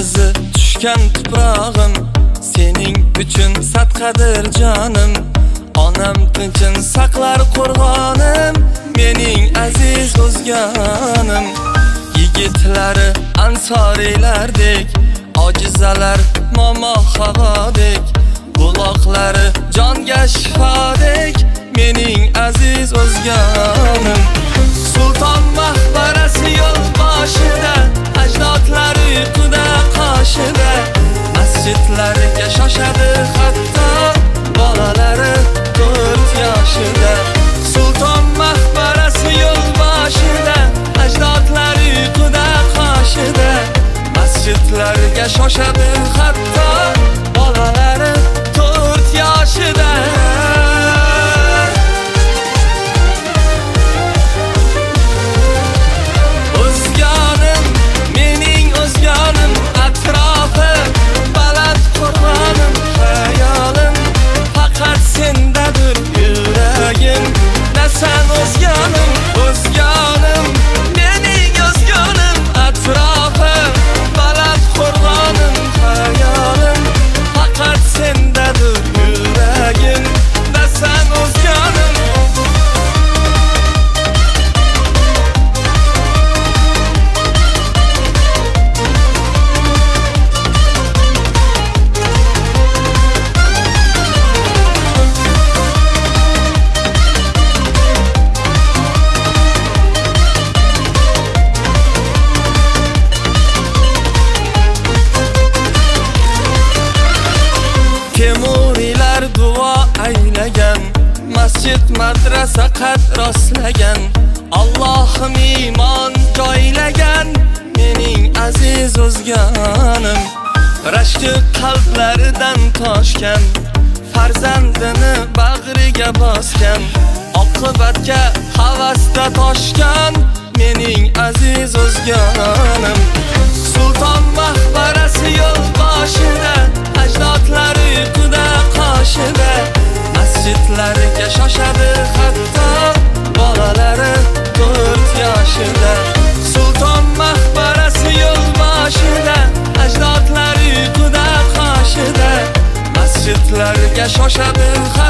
izi tushgan tuprog'im sening uchun sadqadir jonim. Onam tinchin saqlar qo'rg'onim mening aziz o'zganim. Yigitlari ansoriylardek ojizalar momo havodek. Buloqlari jonga shifodek mening aziz o'zganim masjidlarga shoshadi hatto bolalari to'rt yoshida sulton maqbarasi yo'l boshida ajdodlar uyquda qoshida masjidlarga shoshadi hatto Masjid madrasa qad rostlagan. Allohim iymon joylagan Mening aziz o'zganim. Rashki qalblaridan toshgan Farzandini bag'riga bosgan. Oqibatga havasda toshgan Mening aziz o'zganim. Masjidlarga shoshadi hatto Bolalari to'rt yoshida. Sulton maqbarasi yo'l boshida Ajdodlar uyquda qoshida. Masjidlarga shoshadi hatto